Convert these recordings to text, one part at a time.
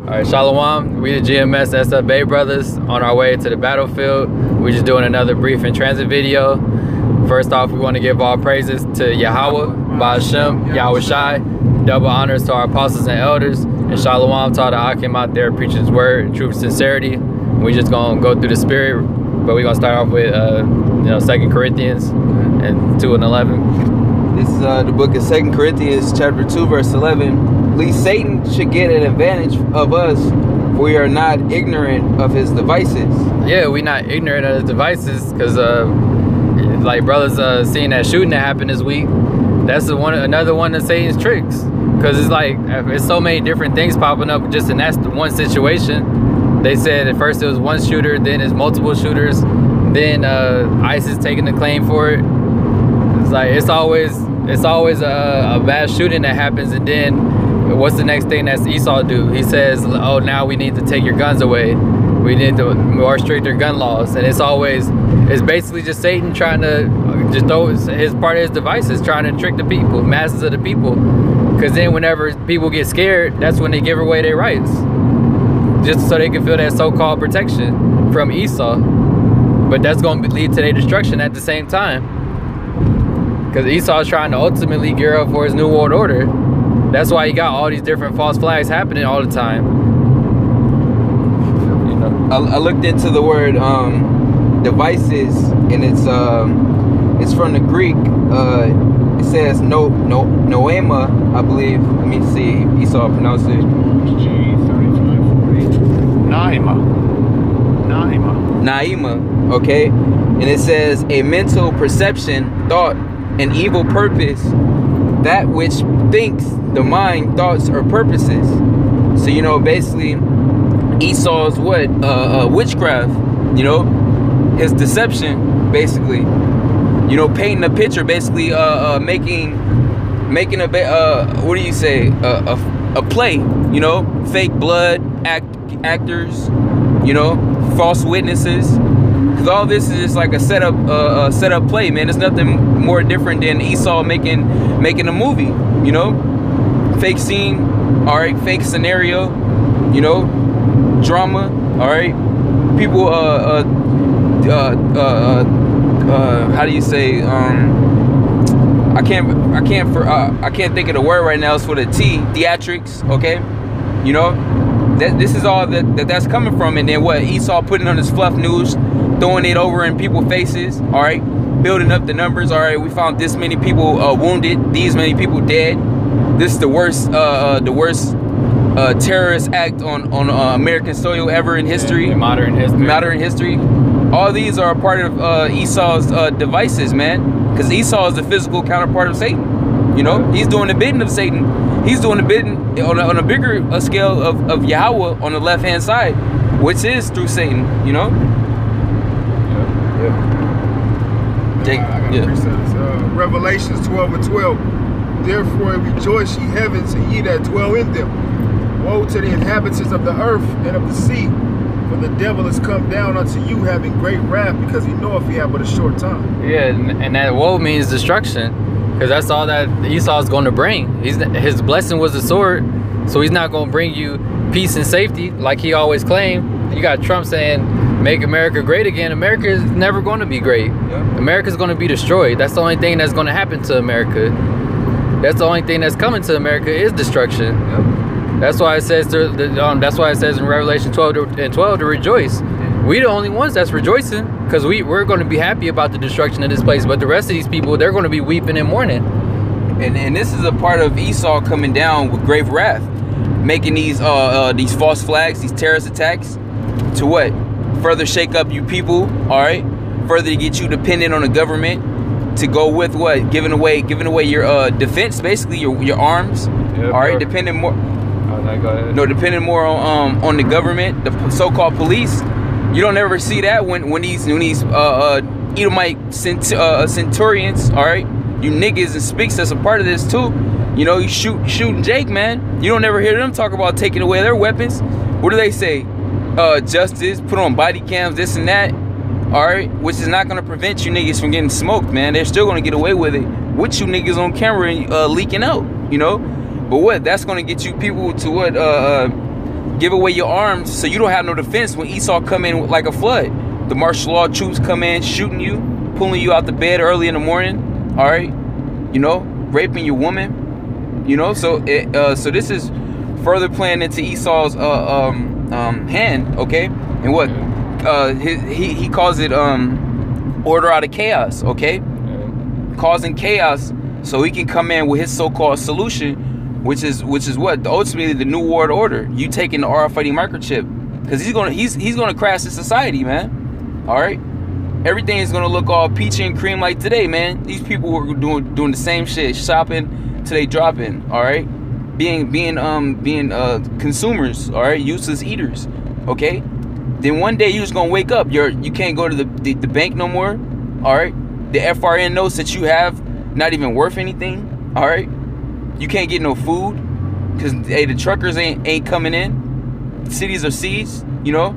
All right, Shalom. We the GMS SFA brothers on our way to the battlefield. We're just doing another brief in transit video. First off, we want to give all praises to Yahweh, Ba'ashem, Yahweh Shai. Double honors to our apostles and elders. And Shalom to all the Akim out there preaching his word truth sincerity. We just gonna go through the spirit, but we're gonna start off with uh, you know, Second Corinthians and 2 and 11. This is uh, the book of Second Corinthians, chapter 2, verse 11. Least Satan should get an advantage of us, we are not ignorant of his devices. Yeah, we not ignorant of his devices, because uh, like brothers uh, seeing that shooting that happened this week, that's the one another one of Satan's tricks. Because it's like it's so many different things popping up just in that one situation. They said at first it was one shooter, then it's multiple shooters, then uh, ISIS taking the claim for it. It's like it's always it's always a, a bad shooting that happens, and then what's the next thing that Esau do? He says, "Oh, now we need to take your guns away. We need to more stricter gun laws." And it's always it's basically just Satan trying to just throw his, his part of his devices, trying to trick the people, masses of the people. Because then whenever people get scared, that's when they give away their rights, just so they can feel that so-called protection from Esau. But that's going to lead to their destruction at the same time. Because Esau's trying to ultimately gear up for his new world order. That's why he got all these different false flags happening all the time. You know? I, I looked into the word um, devices, and it's um, it's from the Greek. Uh, it says no, no, noema, I believe. Let me see if Esau pronounced it. Naima. Naima. Naima, okay? And it says a mental perception, thought, an evil purpose, that which thinks the mind, thoughts, or purposes. So, you know, basically, Esau's what? Uh, uh, witchcraft, you know? His deception, basically. You know, painting a picture, basically, uh, uh making, making a, uh, what do you say? a, a play, you know? Fake blood, act, actors, you know? False witnesses because all this is just like a setup, uh, a setup play, man. It's nothing more different than Esau making making a movie, you know, fake scene, all right, fake scenario, you know, drama, all right. People, uh, uh, uh, uh, uh, uh how do you say, um, I can't, I can't, for, uh, I can't think of the word right now. It's for the T, theatrics, okay, you know. That, this is all that, that that's coming from and then what esau putting on his fluff news throwing it over in people's faces, all right? Building up the numbers, all right? We found this many people uh, wounded, these many people dead. This is the worst, uh, uh, the worst uh, terrorist act on on uh, American soil ever in history. Yeah, modern history. Modern history. All these are a part of uh, Esau's uh, devices, man. Because Esau is the physical counterpart of Satan. You know, he's doing the bidding of Satan. He's doing the bidding on a, on a bigger scale of, of Yahweh on the left hand side, which is through Satan. You know. Yeah. Jake, yeah. Uh, Revelations 12 and 12. Therefore rejoice ye heavens and ye that dwell in them. Woe to the inhabitants of the earth and of the sea. For the devil is come down unto you having great wrath because he knoweth he have but a short time. Yeah, and, and that woe means destruction. Because that's all that Esau's going to bring. He's, his blessing was the sword. So he's not going to bring you peace and safety like he always claimed. You got Trump saying, make America great again. America is never going to be great. Yeah. America's going to be destroyed. That's the only thing that's going to happen to America. That's the only thing that's coming to America is destruction. Yep. That's why it says to, um, that's why it says in Revelation 12 to, and 12 to rejoice. We the only ones that's rejoicing because we we're going to be happy about the destruction of this place. But the rest of these people, they're going to be weeping and mourning. And and this is a part of Esau coming down with grave wrath, making these uh, uh these false flags, these terrorist attacks, to what? Further shake up you people, all right? Further to get you dependent on the government to go with what? Giving away giving away your uh defense, basically your your arms. Yep, all right, depending more no, no depending more on um on the government, the so-called police. You don't ever see that when when these when these uh uh Edomite cent- uh, centurions, all right, you niggas and speaks that's a part of this too. You know, you shoot shooting Jake, man. You don't ever hear them talk about taking away their weapons. What do they say? Uh, justice, put on body cams, this and that. All right, which is not gonna prevent you niggas from getting smoked, man. They're still gonna get away with it with you niggas on camera and uh, leaking out. You know, but what? That's gonna get you people to what? Uh, uh give away your arms so you don't have no defense when Esau come in like a flood. The martial law troops come in shooting you, pulling you out the bed early in the morning. All right, you know, raping your woman. You know, so it, uh, so this is further playing into Esau's uh, um, um, hand. Okay, and what uh, he, he calls it um, order out of chaos. Okay, causing chaos so he can come in with his so-called solution which is which is what? Ultimately the new world order. You taking the RFID microchip. Because he's gonna he's he's gonna crash the society man. All right everything is gonna look all peachy and cream like today man. These people were doing doing the same shit shopping they dropping all right being being um being uh consumers all right useless eaters okay then one day you're just gonna wake up you're you can't go to the, the, the bank no more all right the FRN notes that you have not even worth anything. All right, you can't get no food because hey, the truckers ain't ain't coming in. Cities are seized. You know,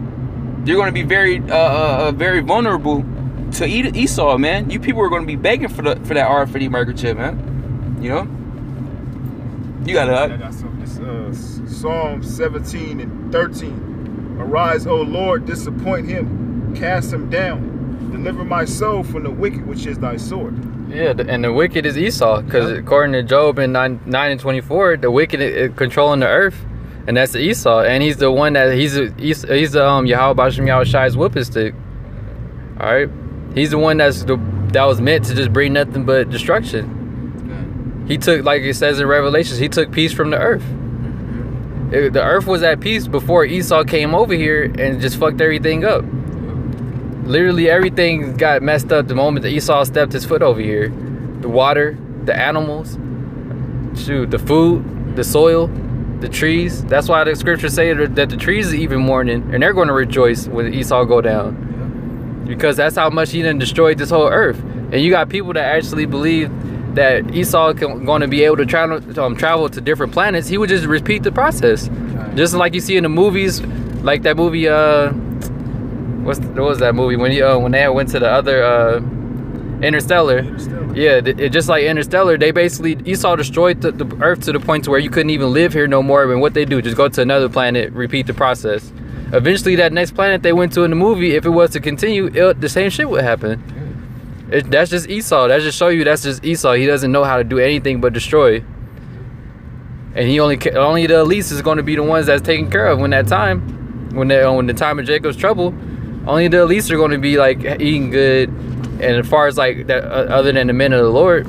you're to be very uh, uh, very vulnerable to Esau, man. You people are to be begging for the for that RFID microchip, man. You know, you got it. I got some. This, uh, Psalm 17 and 13. Arise, O Lord, disappoint him, cast him down Deliver my soul from the wicked, which is thy sword. Yeah, and the wicked is Esau, because yep. according to Job in 9, 9 and 24, the wicked is controlling the earth, and that's Esau, and he's the one that, he's he's, he's the um, Yahweh Bashem Yahushai's whipping stick. All right? He's the one that's the, that was meant to just bring nothing but destruction. He took, like it says in Revelations, he took peace from the earth. Mm-hmm. It, the earth was at peace before Esau came over here and just fucked everything up literally everything got messed up the moment that Esau stepped his foot over here. The water, the animals, shoot, the food, the soil, the trees. That's why the scriptures say that the trees are even mourning and they're going to rejoice when Esau go down. Because that's how much he done destroyed this whole earth. And you got people that actually believe that Esau going to be able to travel, um, travel to different planets. He would just repeat the process. Just like you see in the movies, like that movie, uh, what's what was that movie when you uh, when they went to the other uh, Interstellar. Interstellar. Yeah, it, just like Interstellar, they basically Esau destroyed the, the, Earth to the point to where you couldn't even live here no more. And what they do, just go to another planet, repeat the process. Eventually, that next planet they went to in the movie, if it was to continue, it, the same shit would happen. It, that's just Esau. That just show you that's just Esau. He doesn't know how to do anything but destroy. And he only only the elites is going to be the ones that's taken care of when that time, when they when the time of Jacob's trouble only the elites are going to be like eating good and as far as like that uh, other than the men of the lord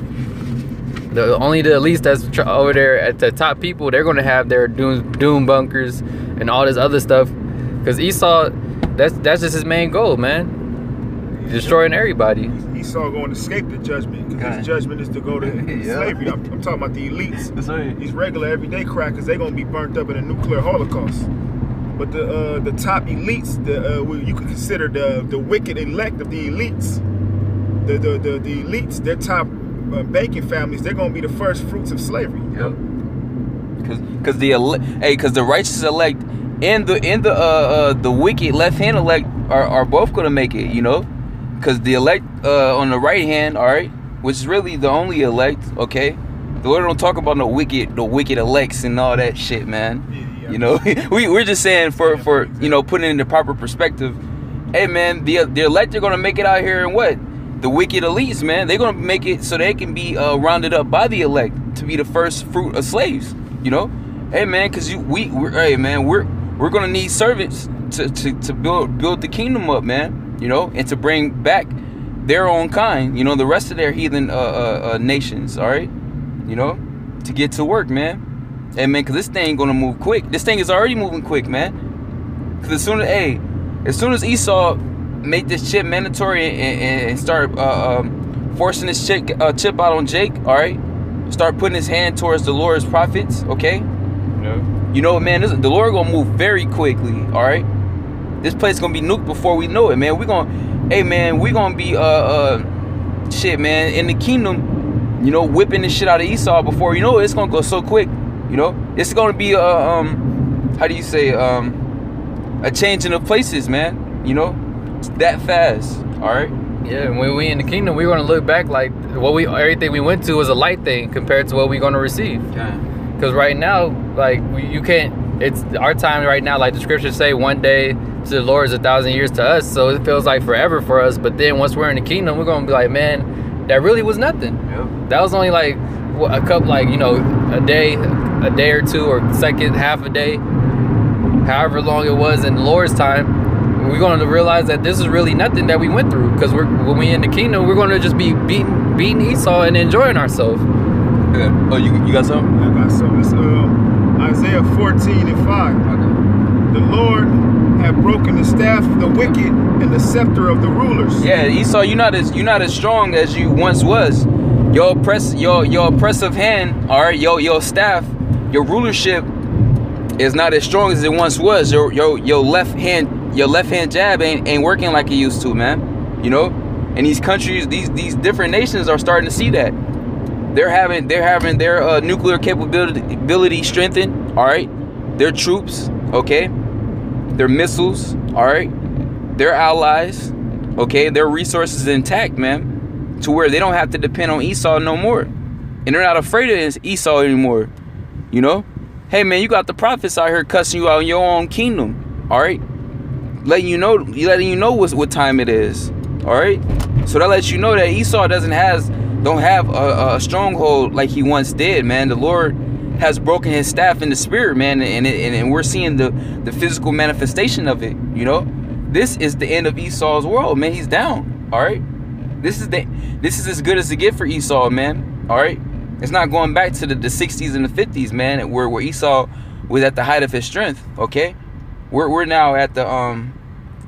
the only the elites that's over there at the top people they're going to have their doom doom bunkers and all this other stuff because esau that's that's just his main goal man destroying everybody esau going to escape the judgment because his judgment is to go to yeah. slavery I'm, I'm, talking about the elites right. these regular everyday crackers they're going to be burnt up in a nuclear holocaust but the uh, the top elites, the uh, you could consider the the wicked elect of the elites, the the the, the elites, their top uh, banking families, they're gonna be the first fruits of slavery. Yep. Cause, cause the ele- hey, cause the righteous elect and the and the uh, uh the wicked left hand elect are, are both gonna make it. You know, cause the elect uh on the right hand, all right, which is really the only elect. Okay, the Lord don't talk about no wicked, the wicked elects and all that shit, man. Yeah. You know, we we're just saying for for you know putting it in the proper perspective. Hey man, the the elect are gonna make it out here and what? The wicked elites, man, they're gonna make it so they can be uh, rounded up by the elect to be the first fruit of slaves. You know, hey man, cause you we we're, hey man, we're we're gonna need servants to, to, to build build the kingdom up, man. You know, and to bring back their own kind. You know, the rest of their heathen uh, uh, uh nations. All right, you know, to get to work, man. Hey man, cause this thing gonna move quick. This thing is already moving quick, man. Cause as soon as hey, as soon as Esau make this chip mandatory and, and start uh, um, forcing this chip uh, chip out on Jake, all right, start putting his hand towards the Lord's prophets, okay? Yeah. You know what, man? This, the Lord gonna move very quickly, all right. This place is gonna be nuked before we know it, man. We gonna, hey man, we gonna be uh uh shit, man, in the kingdom, you know, whipping the shit out of Esau before you know it. It's gonna go so quick. You know, it's going to be a um, how do you say um, a changing of places, man. You know, it's that fast. All right. Yeah, when we in the kingdom, we're to look back like what we everything we went to was a light thing compared to what we're going to receive. Because right now, like you can't it's our time right now. Like the scriptures say, one day to the Lord is a thousand years to us. So it feels like forever for us. But then once we're in the kingdom, we're gonna be like, man, that really was nothing. Yep. That was only like a cup like you know, a day, a day or two, or second half a day, however long it was in the Lord's time. We're going to realize that this is really nothing that we went through because we're when we in the kingdom, we're going to just be beating beating Esau and enjoying ourselves. Yeah. Oh, you you got something? I got some. Isaiah 14 and 5. The Lord had broken the staff of the wicked and the scepter of the rulers. Yeah, Esau, you're not as you're not as strong as you once was. Your oppress your your oppressive hand, all right, your your staff, your rulership is not as strong as it once was. Your your your left hand your left hand jab ain't ain't working like it used to, man. You know, and these countries, these these different nations are starting to see that. They're having they're having their uh, nuclear capability ability strengthened. All right, their troops, okay, their missiles, all right, their allies, okay, their resources intact, man, to where they don't have to depend on Esau no more, and they're not afraid of Esau anymore. You know, hey man, you got the prophets out here cussing you out in your own kingdom. All right, letting you know, letting you know what what time it is. All right, so that lets you know that Esau doesn't has don't have a, a stronghold like he once did, man. The Lord has broken his staff in the spirit, man, and and, and we're seeing the the physical manifestation of it. You know, this is the end of Esau's world, man. He's down. All right, this is the this is as good as it get for Esau, man. All right, it's not going back to the, the 60s and the 50s, man, where where Esau was at the height of his strength. Okay, we're we're now at the um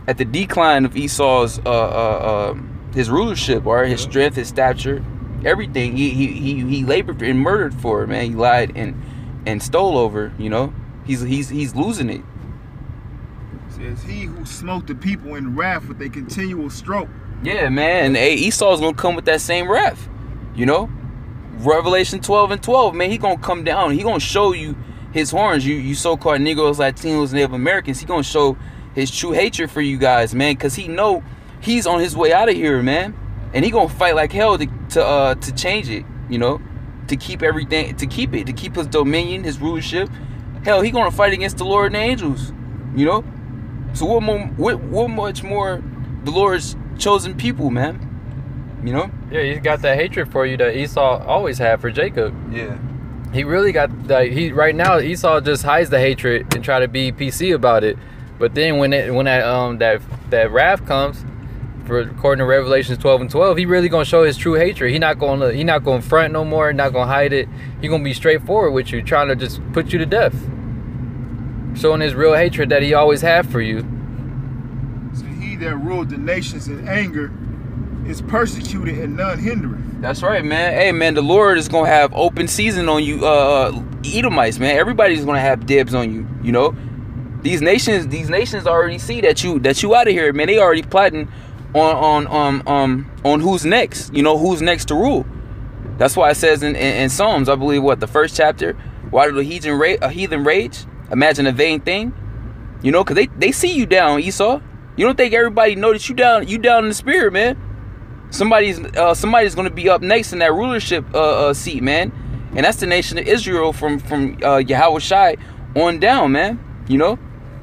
at the decline of Esau's uh uh, uh his rulership, or his strength, his stature everything he he he, he labored and murdered for it, man. He lied and and stole over. You know, he's he's he's losing it. Says he who smote the people in wrath with a continual stroke. Yeah, man. Hey, Esau's gonna come with that same wrath. You know, Revelation 12 and 12, man. He gonna come down. He gonna show you his horns. You you so-called Negroes, Latinos, Native Americans. He gonna show his true hatred for you guys, man. Cause he know he's on his way out of here, man and he gonna fight like hell to to uh to change it you know? To keep everything to keep it to keep his dominion his rulership. Hell he gonna fight against the lord and the angels you know? So what more what, what much more the lord's chosen people man? You know? Yeah he's got that hatred for you that esau always had for jacob. Yeah. He really got like he right now esau just hides the hatred and try to be pc about it. But then when it when that um that that wrath comes according to Revelations 12 and 12, he really gonna show his true hatred. He not gonna he not gonna front no more, not gonna hide it. He gonna be straightforward with you, trying to just put you to death. Showing his real hatred that he always had for you. So he that ruled the nations in anger is persecuted and none hindereth. That's right, man. Hey man, the Lord is gonna have open season on you, uh, uh Edomites, man. Everybody's gonna have dibs on you, you know. These nations, these nations already see that you that you out of here, man. They already plotting on on um um on who's next. You know who's next to rule. That's why it says in, in, in Psalms, I believe, what the first chapter. Why do the heathen rage? A heathen rage? Imagine a vain thing. You know, cause they they see you down, Esau. You don't think everybody know that you down you down in the spirit, man. Somebody's uh, somebody's gonna be up next in that rulership uh, uh, seat, man. And that's the nation of Israel from from uh, Yahweh Shai on down, man. You know,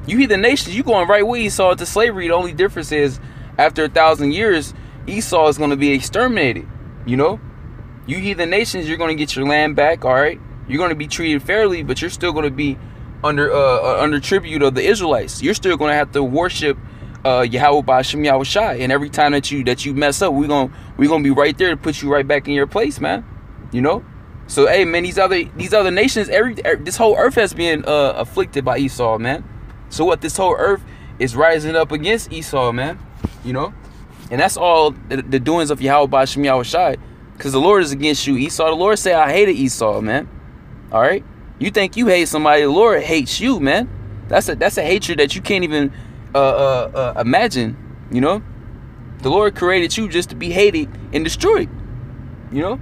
you hear the nations, you going right where Esau to slavery. The only difference is after a thousand years, Esau is going to be exterminated. You know, you heathen nations, you're going to get your land back. All right, you're going to be treated fairly, but you're still going to be under uh, uh, under tribute of the Israelites. You're still going to have to worship uh, Yahweh Ba'ashem Yahweh Shai. And every time that you that you mess up, we're gonna we're gonna be right there to put you right back in your place, man. You know. So hey, man, these other these other nations, every, every this whole earth has been uh, afflicted by Esau, man. So what? This whole earth is rising up against Esau, man you know? And that's all the, the doings of Yahweh Bashim Yahweh Shai. Because the Lord is against you, Esau. The Lord say, I hated Esau, man. All right? You think you hate somebody, the Lord hates you, man. That's a that's a hatred that you can't even uh, uh, uh, imagine, you know? The Lord created you just to be hated and destroyed, you know?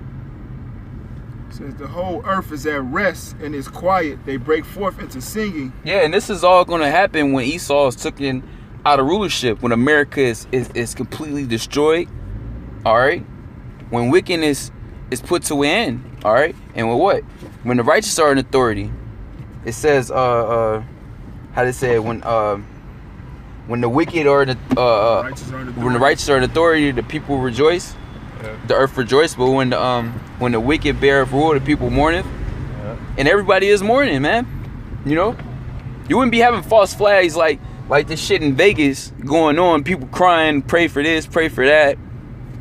Since the whole earth is at rest and is quiet, they break forth into singing. Yeah, and this is all going to happen when Esau is taken out of rulership, when America is, is, is completely destroyed, all right? When wickedness is put to an end, all right? And with what? When the righteous are in authority, it says, uh, uh, how they say it, when um when the wicked or the uh are in when the righteous are in authority, the people rejoice. Yeah. The earth rejoice, but when the um when the wicked beareth rule, the people mourneth. Yeah. And everybody is mourning, man. You know? You wouldn't be having false flags like like this shit in Vegas going on, people crying, pray for this, pray for that.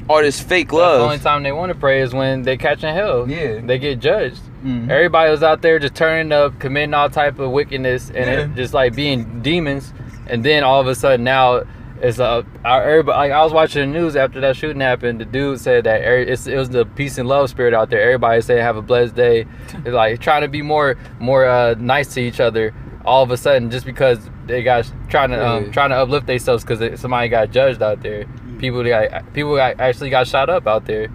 All this fake love. That's the only time they want to pray is when they catch catching hell. Yeah. They get judged. Mhm. Everybody was out there just turning up, committing all type of wickedness, and Yeah. it just like being demons. And then all of a sudden now it's our- everybody. Like I was watching the news after that shooting happened. The dude said that it's, it was the peace and love spirit out there. Everybody saying have a blessed day, It's like trying to be more more uh, nice to each other. All of a sudden, just because they got trying to um, trying to uplift themselves because somebody got judged out there. People got people got, actually got shot up out there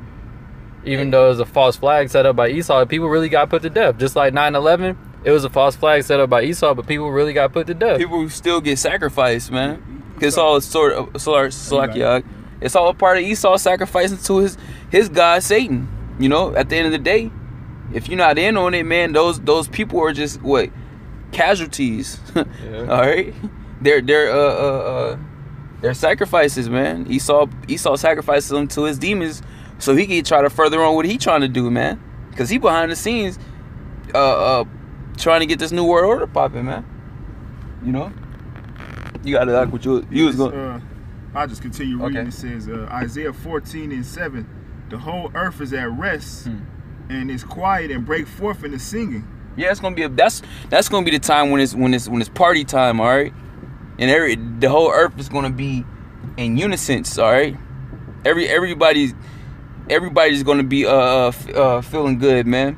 even though it was a false flag set up by Esau, people really got put to death. Just like 9/11, it was a false flag set up by Esau, but people really got put to death. People still get sacrificed, man. 'Cause it's all sort of sorry, Salakia. It's all a part of Esau sacrificing to his his god Satan. You know, at the end of the day, if you're not in on it, man, those those people are just what casualties. Yeah. all right, they're they're uh uh uh they're sacrifices, man. Esau Esau sacrifices them to his demons so he can try to further on what he trying to do, man. Cause he behind the scenes, uh uh, trying to get this new world order popping, man. You know, you got to like what you you was going. uh, I'll just continue reading. Okay. It says uh, Isaiah 14 and 7. The whole earth is at rest Hmm. and is quiet and break forth into singing. Yeah, it's gonna be a that's that's gonna be the time when it's when it's when it's party time, all right. And every the whole earth is gonna be in unison, all right. Every everybody's everybody's gonna be uh, uh uh feeling good, man.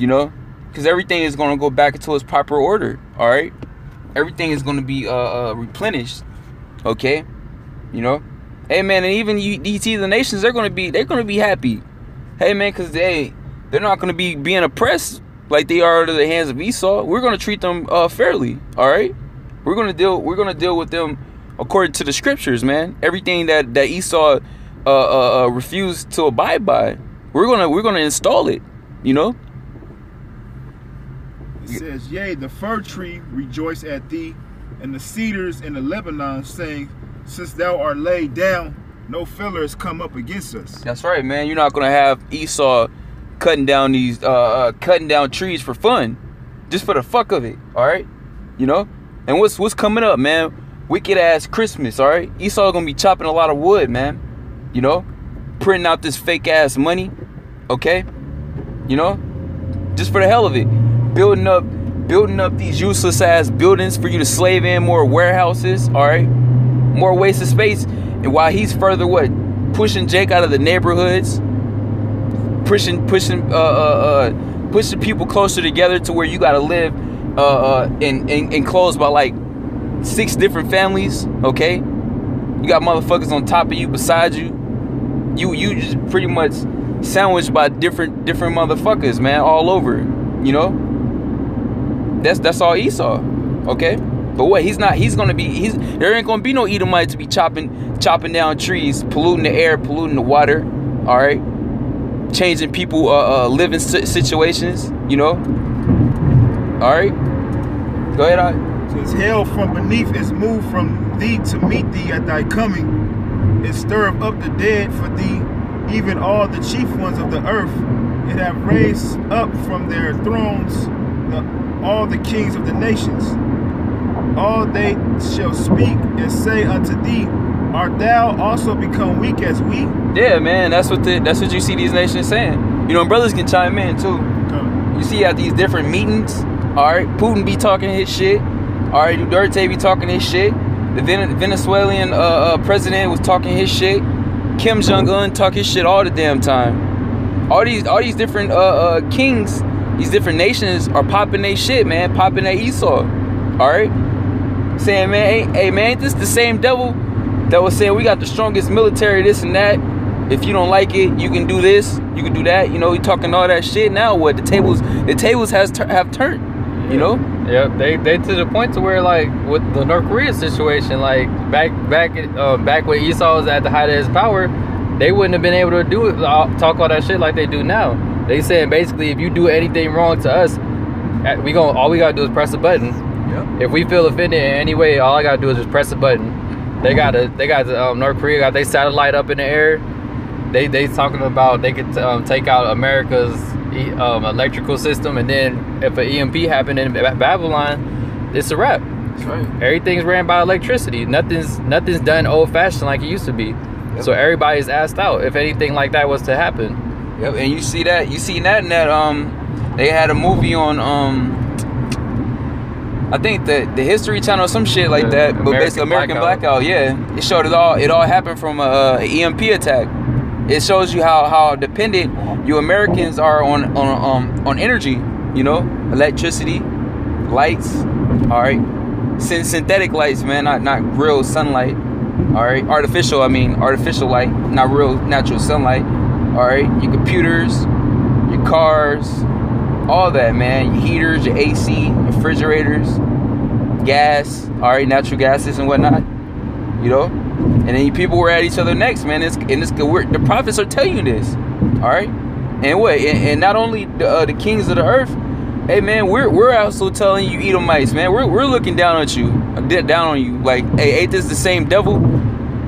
You know, because everything is gonna go back into its proper order, all right. Everything is gonna be uh, uh replenished, okay. You know, hey man, and even you these the nations, they're gonna be they're gonna be happy. Hey man, because they they're not gonna be being oppressed like they are to the hands of Esau. We're gonna treat them uh, fairly. All right, we're gonna deal. We're gonna deal with them according to the scriptures, man. Everything that that Esau uh, uh, uh, refused to abide by, we're gonna we're gonna install it. You know. It says, Yea, the fir tree rejoice at thee, and the cedars in the Lebanon, saying, Since thou art laid down, no fillers come up against us. That's right, man. You're not gonna have Esau cutting down these uh, uh cutting down trees for fun, just for the fuck of it. All right, you know. And what's what's coming up, man? Wicked ass Christmas. All right, Esau gonna be chopping a lot of wood, man. You know, printing out this fake ass money. Okay, you know, just for the hell of it, building up building up these useless ass buildings for you to slave in more warehouses. All right, more wasted space. And while he's further what pushing Jake out of the neighborhoods, pushing pushing uh uh, uh pushing people closer together to where you gotta live uh, uh in, in enclosed by like six different families. Okay, you got motherfuckers on top of you, beside you. You you just pretty much sandwiched by different different motherfuckers, man, all over. You know, that's that's all Esau. Okay. But what he's not he's gonna be he's there ain't gonna be no Edomite to be chopping chopping down trees, polluting the air, polluting the water, all right, changing people uh, uh living situations, you know. All right, go ahead. I, Says, Hell from beneath is moved from thee to meet thee at thy coming. It stirreth up the dead for thee, even all the chief ones of the earth. It have raised up from their thrones the, all the kings of the nations. All they shall speak and say unto thee, Art thou also become weak as we? yeah, man, that's what the, that's what you see these nations saying. You know, and brothers can chime in too. You see at these different meetings, all right, Putin be talking his shit. All right, Duterte be talking his shit. The Ven- Venezuelan uh, uh, president was talking his shit. Kim Jong Un talk his shit all the damn time. All these, all these different uh, uh, kings, these different nations are popping their shit, man, popping their Esau. All right, saying, man, hey, hey, man, ain't this the same devil that was saying we got the strongest military, this and that? If you don't like it, you can do this, you can do that. You know, he talking all that shit. Now what? The tables, the tables has tur- have turned. You know? Yep, they they to the point to where like with the North Korea situation, like back back uh, back when Esau was at the height of his power, they wouldn't have been able to do it, uh, talk all that shit like they do now. They saying basically if you do anything wrong to us, uh, we gonna all we gotta do is press a button Yep. If we feel offended in any way, all I gotta do is just press a button. They got a, they got um, North Korea got their satellite up in the air. They they talking about they could um, take out America's um, electrical system, and then if an EMP happened in Babylon, it's a wrap. That's right. Everything's ran by electricity. Nothing's nothing's done old fashioned like it used to be. Yep. So everybody's asked out if anything like that was to happen. Yep, and you see that you see that in that um they had a movie on um I think that the History Channel or some shit like The that, but American basically American Blackout. Blackout. Yeah, it showed it all. It all happened from a, a EMP attack. It shows you how how dependent you Americans are on on um on energy. You know, electricity, lights. All right, Syn- synthetic lights, man, not not real sunlight. All right, artificial. I mean, artificial light, not real natural sunlight. All right, your computers, your cars, all that, man. Your heaters, your AC, refrigerators, gas. All right, natural gases and whatnot. You know, and then you people were at each other next, man. It's, and it's we're, the prophets are telling you this. All right, and what? And, and not only the, uh, the kings of the earth. Hey man, we're we're also telling you Edomites, man. We're, we're looking down at you, down on you. Like, hey, ain't this the same devil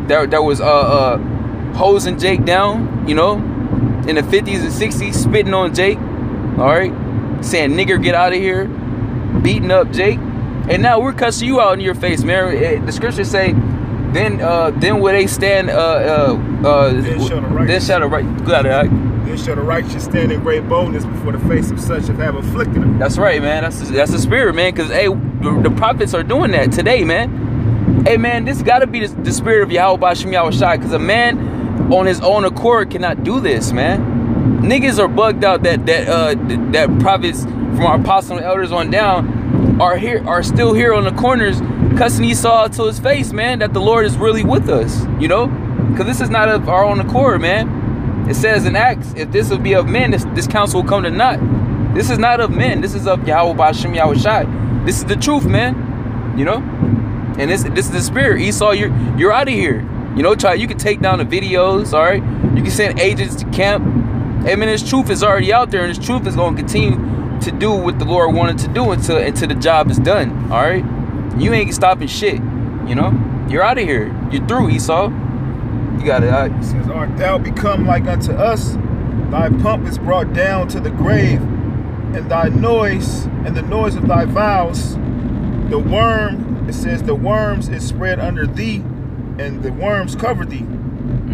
that that was uh uh hosing Jake down, you know, in the 50s and 60s, spitting on Jake, all right, saying nigger get out of here, beating up Jake, and now we're cussing you out in your face, man. The scriptures say, then uh then will they stand uh uh uh Then shall the righteous- shall the right Then shall the righteous stand in great boldness before the face of such as have afflicted them. That's right, man. That's that's the spirit, man. Cause hey, the, the prophets are doing that today, man. Hey, man, this got to be the, the spirit of Yahweh Bashim Yahweh Shai. Cause a man on his own accord cannot do this, man. Niggas are bugged out that that uh that prophets from our apostles and elders on down are here are still here on the corners cussing Esau to his face, man. That the Lord is really with us, you know. Cause this is not of our own accord, man. It says in Acts, if this would be of men, this, this will come to naught. This is not of men. This is of Yahweh Bashim Yahweh Shai. This is the truth, man. You know? And this this is the spirit. Esau, you're you're out of here. You know, try you can take down the videos, all right? You can send agents to camp. I mean, this truth is already out there, and His truth is going to continue to do what the Lord wanted to do until until the job is done. All right? You ain't stopping shit. You know? You're out of here. You're through, Esau. You got it. Right. It says, Art thou become like unto us? Thy pomp is brought down to the grave, and thy noise, and the noise of thy vows. The worm, it says, the worms is spread under thee, and the worms cover thee.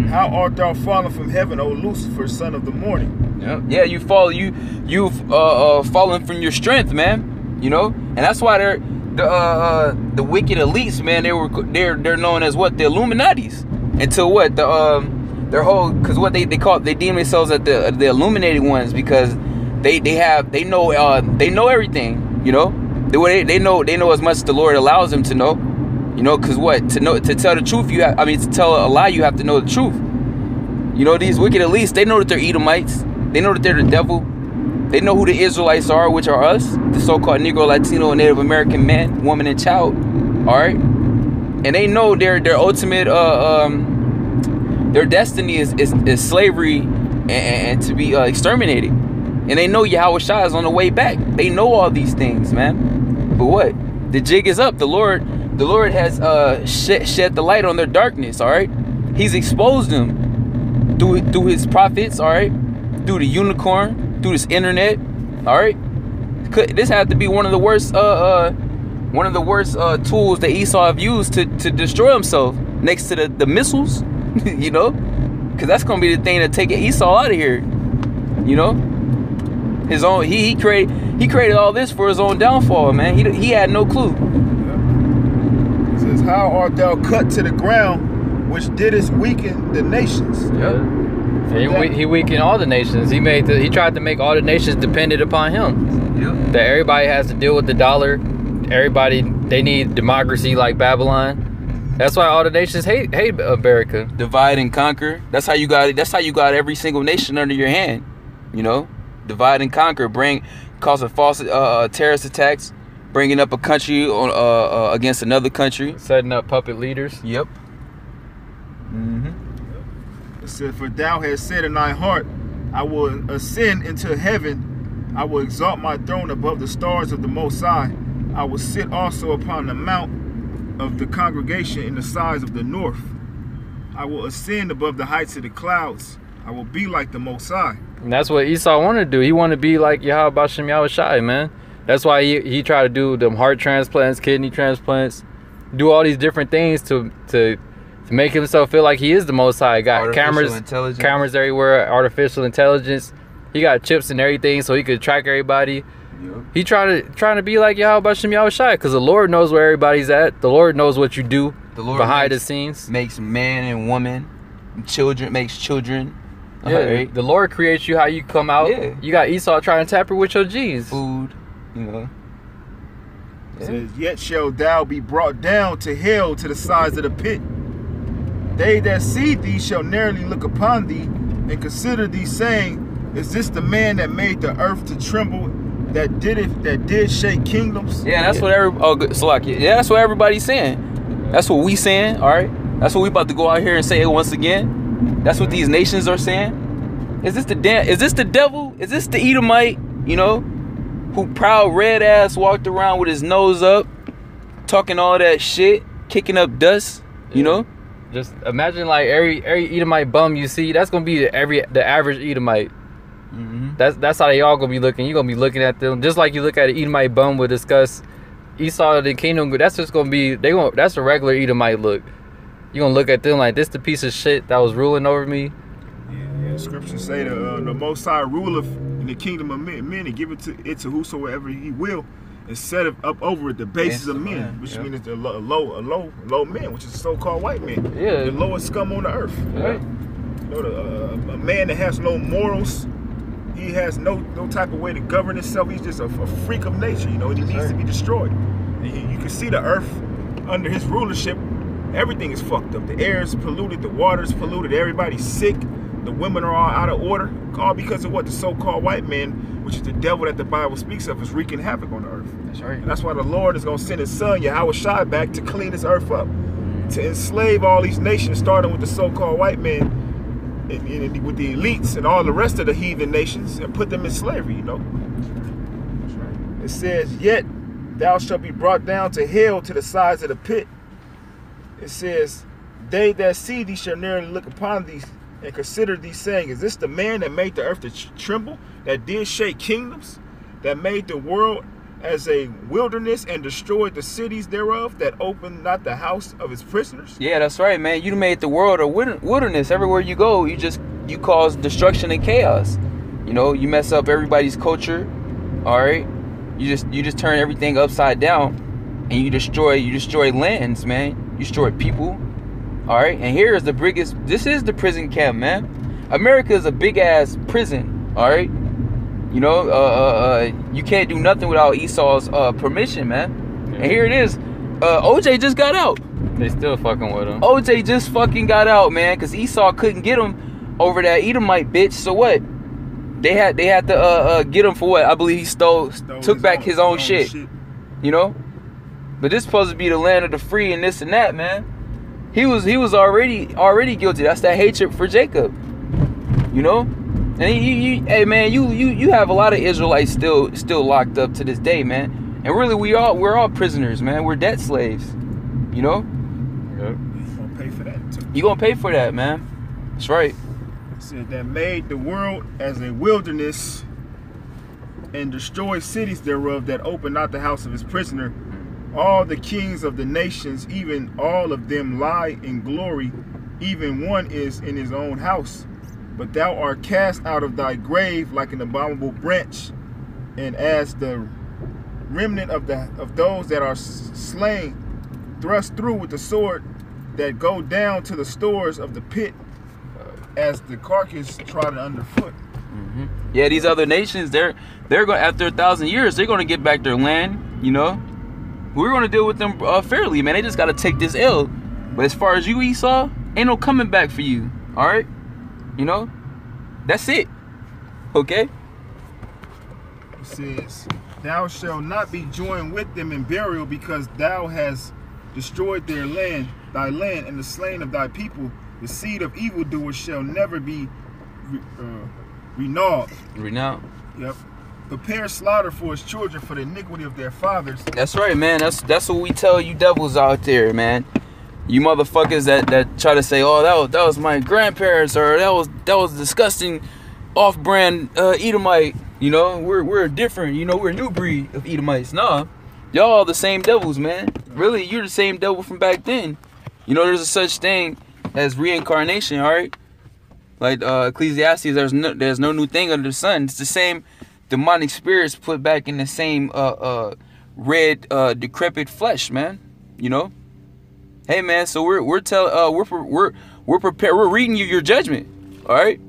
How art thou fallen from heaven, O Lucifer, son of the morning? Yeah, yeah, you fall, you you've uh, uh fallen from your strength, man. You know, and that's why they're the uh, uh the wicked elites, man. They were they're they're known as what the Illuminati's until what the um their whole because what they they call they deem themselves as the the illuminated ones because they they have they know uh they know everything. You know, they they, they know they know as much as the Lord allows them to know. You know, cause what to know to tell the truth, you have I mean to tell a lie, you have to know the truth. You know, these wicked elites, they know that they're Edomites. They know that they're the devil. They know who the Israelites are, which are us, the so-called Negro, Latino, Native American man, woman, and child. All right, and they know their their ultimate uh um their destiny is is, is slavery and, and to be uh, exterminated. And they know Yahweh Shai is on the way back. They know all these things, man. But what? The jig is up. The Lord, the Lord has uh shed, shed the light on their darkness. All right, He's exposed them through through His prophets. All right, through the unicorn, through this internet. All right, could this had to be one of the worst uh uh one of the worst uh tools that Esau have used to to destroy himself next to the the missiles, you know, because that's gonna be the thing that take Esau out of here, you know. His own he he created he created all this for his own downfall, man. He he had no clue. It says, How art thou cut to the ground, which didst weaken the nations? He, we- he weakened all the nations. He made the, he tried to make all the nations dependent upon him. Yep. That everybody has to deal with the dollar. Everybody they need democracy like Babylon. That's why all the nations hate hate America. Divide and conquer. That's how you got it. That's how you got every single nation under your hand. You know, divide and conquer. Bring causing false uh, uh, terrorist attacks, bringing up a country on uh, uh, against another country. Setting up puppet leaders. Yep. Mm-hmm. It said, For thou hast said in thy heart, I will ascend into heaven. I will exalt my throne above the stars of the Most High. I will sit also upon the mount of the congregation in the sides of the north. I will ascend above the heights of the clouds. I will be like the Most High. And that's what Esau wanted to do. He wanted to be like Yahweh Bashem Yahushai, man. That's why he, he tried to do them heart transplants, kidney transplants, do all these different things to to to make himself feel like he is the most high. Got Artificial cameras cameras everywhere, artificial intelligence. He got chips and everything so he could track everybody. Yup. He trying to trying to be like Yahweh Bashem Yahushai because the Lord knows where everybody's at. The Lord knows what you do The Lord behind makes, the scenes. makes man and woman, children makes children. Yeah, Alright. the Lord creates you how you come out. Yeah. You got Esau trying to tamper with your G's. food, you know. It says, Yet shall thou be brought down to hell to the sides of the pit. They that see thee shall narrowly look upon thee and consider thee, saying, Is this the man that made the earth to tremble, that did it, that did shake kingdoms? Yeah, that's what every oh good Salaki. Yeah, that's what everybody's saying. That's what we saying, all right? That's what we about to go out here and say it once again. That's what these nations are saying. Is this the damn is this the devil? Is this the Edomite, you know, who proud red ass walked around with his nose up, talking all that shit, kicking up dust, you know? Just imagine like every every Edomite bum you see, that's gonna be the every the average Edomite. Mm-hmm. That's that's how they all gonna be looking. You're gonna be looking at them just like you look at an Edomite bum would discuss Esau the kingdom. That's just gonna be they gonna that's a regular Edomite look. You're gonna look at them like this the piece of shit that was ruling over me. Yeah, yeah. Scriptures say the, uh, the Most High ruleth in the kingdom of men, men and give it to it to whosoever he will, and set it up over it the bases of men, man. which Yeah. means the low, low, low, low men, which is so-called white men, Yeah. the lowest scum on the earth. Right? You know, the, uh, a man that has no morals, he has no no type of way to govern himself. He's just a, a freak of nature, you know, and he needs right. to be destroyed. And he, you can see the earth under his rulership. Everything is fucked up. The air is polluted. The water is polluted. Everybody's sick. The women are all out of order. All because of what the so-called white man, which is the devil that the Bible speaks of, is wreaking havoc on the earth. That's right. And that's why the Lord is going to send his son, Yahweh Shai, back to clean this earth up, to enslave all these nations, starting with the so-called white man, and, and with the elites and all the rest of the heathen nations, and put them in slavery, you know. That's right. It says, Yet thou shalt be brought down to hell to the sides of the pit. It says, They that see thee shall narrowly look upon thee and consider thee, saying, Is this the man that made the earth to tremble, that did shake kingdoms, that made the world as a wilderness and destroyed the cities thereof, that opened not the house of his prisoners? Yeah, that's right, man. You made the world a wilderness. Everywhere you go, you just you cause destruction and chaos. You know, you mess up everybody's culture. All right, you just you just turn everything upside down, and you destroy you destroy lands, man. You destroy people. All right, and here is the biggest. This is the prison camp, man. America is a big ass prison. All right, you know, uh, uh, uh, you can't do nothing without Esau's uh, permission, man. And here it is. Uh, OJ just got out. They still fucking with him. OJ just fucking got out, man, because Esau couldn't get him over that Edomite bitch. So what? They had they had to uh, uh, get him for what? I believe he stole, Stole took back his own, shit, shit. You know. But this supposed to be the land of the free and this and that, man. He was he was already already guilty. That's that hatred for Jacob. You know. And you, you, hey man, you you you have a lot of Israelites still still locked up to this day, man. And really, we all we're all prisoners, man. We're debt slaves. You know. Yep. He's gonna pay for that too. You gonna pay for that, man. That's right. It said that made the world as a wilderness and destroyed cities thereof that opened not the house of his prisoner. All the kings of the nations, even all of them lie in glory, even one is in his own house. But thou art cast out of thy grave like an abominable branch, and as the remnant of the of those that are slain, thrust through with the sword, that go down to the stores of the pit, uh, as the carcass trodden underfoot. Mm-hmm. Yeah, these other nations, they're they're going after a thousand years, they're going to get back their land. You know, we're going to deal with them uh, fairly, man. They just got to take this L. But as far as you, Esau, ain't no coming back for you. All right, you know, that's it. Okay. It says, Thou shalt not be joined with them in burial, because thou hast destroyed their land, thy land, and the slain of thy people. The seed of evildoers shall never be re- uh, renawed. Renown. Yep. Prepare slaughter for his children for the iniquity of their fathers. That's right, man. That's that's what we tell you devils out there, man. You motherfuckers that, that try to say, oh, that was that was my grandparents or that was that was disgusting off-brand uh, Edomite. You know, we're we're different. You know, we're a new breed of Edomites. Nah, y'all the same devils, man. Really, you're the same devil from back then. You know, there's a such thing as reincarnation. All right, like uh, Ecclesiastes, there's no there's no new thing under the sun. It's the same demonic spirits put back in the same uh uh red uh decrepit flesh, man. You know. Hey, man. So we're we're tell uh we're we're we're prepared. We're reading you your judgment. All right,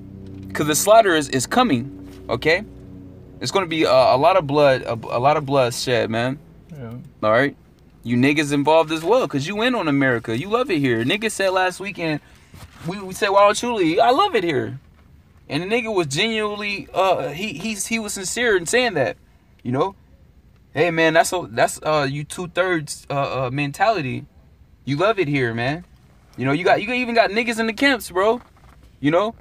because the slaughter is is coming. Okay, it's gonna be a, a lot of blood, a, a lot of blood shed, man. Yeah. All right. You niggas involved as well, cause you in on America. You love it here. Niggas said last weekend, we, we said, "Wow, truly, I love it here," and the nigga was genuinely, uh, he he's he was sincere in saying that, you know. Hey man, that's a, that's uh you two thirds uh, uh mentality. You love it here, man. You know you got you even got niggas in the camps, bro. You know,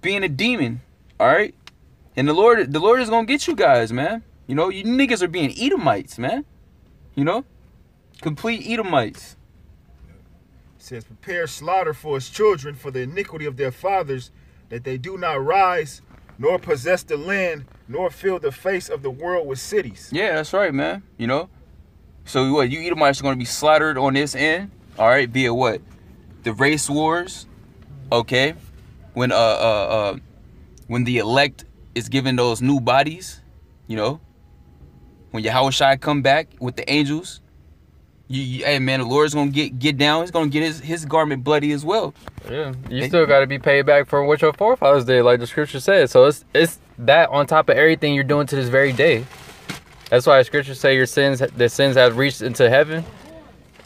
being a demon. All right, and the Lord the Lord is gonna get you guys, man. You know you niggas are being Edomites, man. You know, complete Edomites. It says, prepare slaughter for his children for the iniquity of their fathers, that they do not rise, nor possess the land, nor fill the face of the world with cities. Yeah, that's right, man. You know? So what, you Edomites are gonna be slaughtered on this end, all right, via what? The race wars, okay? When uh uh uh when the elect is given those new bodies, you know, when Yahushua come back with the angels, you, you hey man, the Lord's gonna get get down, he's gonna get his, his garment bloody as well. Yeah, you still got to be paid back for what your forefathers did, like the scripture said. So it's it's that on top of everything you're doing to this very day. That's why the scriptures say your sins, the sins have reached into heaven.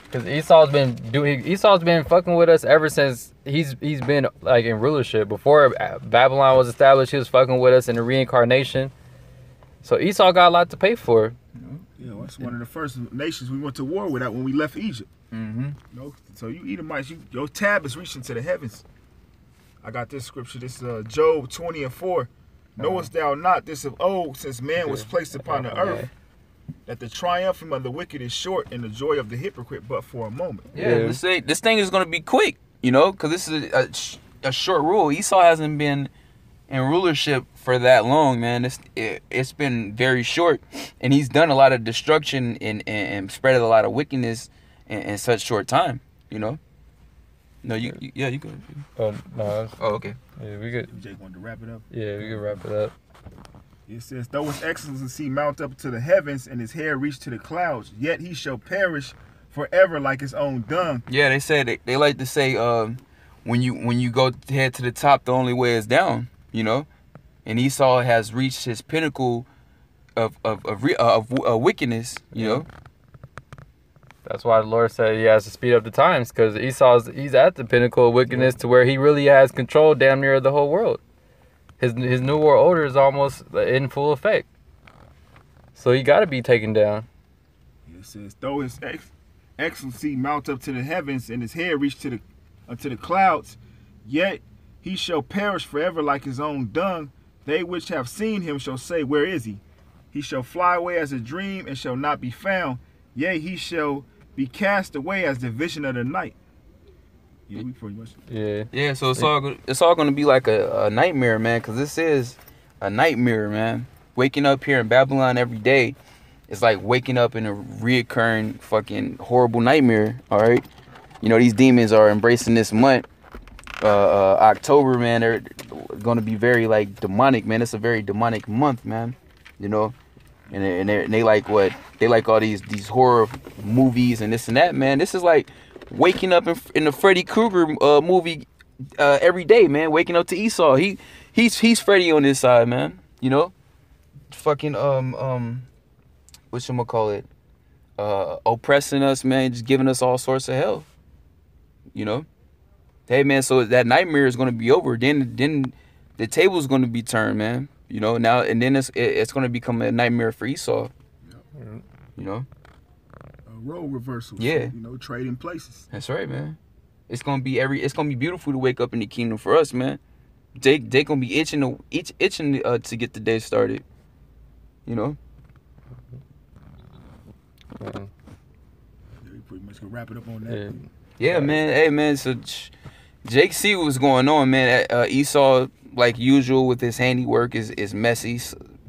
Because Esau's been doing, Esau's been fucking with us ever since he's he's been like in rulership. Before Babylon was established, he was fucking with us in the reincarnation. So Esau got a lot to pay for. Mm-hmm. Yeah, that's one of the first nations we went to war with that when we left Egypt. Mm-hmm. You know? So you Edomites, you, your tab is reaching to the heavens. I got this scripture. This is uh, Job 20 and 4. Knowest thou not this of old, since man was placed upon the earth, that the triumph of the wicked is short and the joy of the hypocrite but for a moment. Yeah, Yeah. this thing this thing is gonna be quick, you know, because this is a, a, sh- a short rule. Esau hasn't been in rulership for that long, man. It's it, it's been very short, and he's done a lot of destruction and and, and spread a lot of wickedness in, in such short time, you know. No, you, you yeah, you go. Oh no, Oh, okay. yeah, we could, Jake wanted to wrap it up. yeah, we could wrap it up. It says, Though his excellency mount up to the heavens and his hair reach to the clouds, yet he shall perish forever like his own dung. Yeah, they say they, they like to say um when you when you go head to the top, the only way is down, you know. And Esau has reached his pinnacle of of of, re- uh, of, uh, wickedness, you know. That's why the Lord said he has to speed up the times because Esau's he's at the pinnacle of wickedness to where he really has control damn near the whole world. His his new world order is almost in full effect. So he got to be taken down. It says, Though his ex- excellency mount up to the heavens and his hair reach to the unto the clouds, yet he shall perish forever like his own dung. They which have seen him shall say, Where is he? He shall fly away as a dream and shall not be found. Yea, he shall be cast away as the vision of the night. Yeah, we pretty much. Yeah. Yeah, so it's all go- it's all gonna be like a, a nightmare, man. Cause this is a nightmare, man. Waking up here in Babylon every day, it's like waking up in a reoccurring fucking horrible nightmare. All right, you know these demons are embracing this month, uh, uh, October, man. They're gonna be very like demonic, man. It's a very demonic month, man. You know, and they, and, they and they like what they like all these these horror movies and this and that, man. This is like waking up in, in the Freddy Krueger uh, movie uh, every day, man. Waking up to Esau. He he's he's Freddy on this side, man. You know, fucking um um, what you call it? Uh, oppressing us, man. Just giving us all sorts of hell. You know. Hey, man. So that nightmare is gonna be over. Then then the table's gonna be turned, man. You know now, and then it's it, it's gonna become a nightmare for Esau. You know. Uh, role reversal. Yeah. You know, trading places. That's right, man. It's gonna be every. It's gonna be beautiful to wake up in the kingdom for us, man. They they gonna be itching to itch itching uh, to get the day started. You know. Man, Yeah, we pretty much gonna wrap it up on that. yeah. Yeah, man. Hey, man. So J- Jake see what's going on, man. Uh, Esau, like usual, with his handiwork is is messy,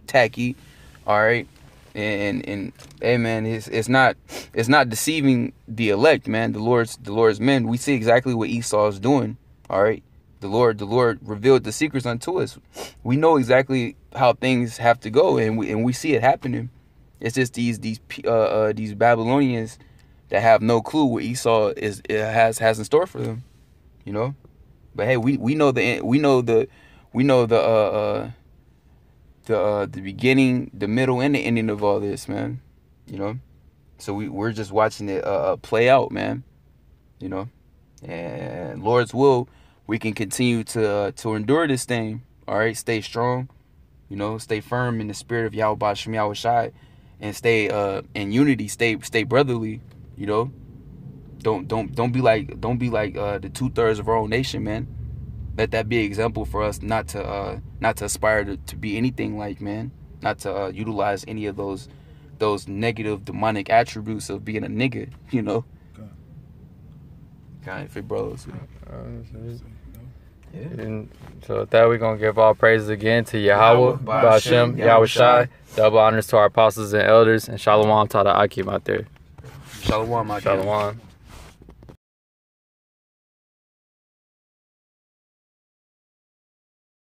tacky. All right, and and hey, man, it's it's not it's not deceiving the elect, man. The Lord's the Lord's men. We see exactly what Esau is doing. All right, the Lord the Lord revealed the secrets unto us. We know exactly how things have to go, and we and we see it happening. It's just these these uh, uh these Babylonians that have no clue what Esau is it has has in store for them, you know. But hey, we we know the we know the we know the uh, uh the uh the beginning, the middle, and the ending of all this, man. You know, so we we're just watching it uh, uh play out, man. You know, and Lord's will, we can continue to uh, to endure this thing. All right, stay strong. You know, stay firm in the spirit of Yahweh Shem Yahweh Shai, and stay uh in unity. Stay stay brotherly. You know, don't don't don't be like don't be like uh, the two thirds of our own nation, man. Let that be an example for us not to uh, not to aspire to, to be anything like, man. Not to uh, utilize any of those those negative demonic attributes of being a nigga. You know. God. Kind of brothers. Uh, Yeah. And so with that, we're gonna give all praises again to Yahweh, Yahweh, Bashem, Bashem, Yahweh Shai. Shai. Double honors to our apostles and elders, and Shalom to the Akim out there. Shalom, my God. Shalom.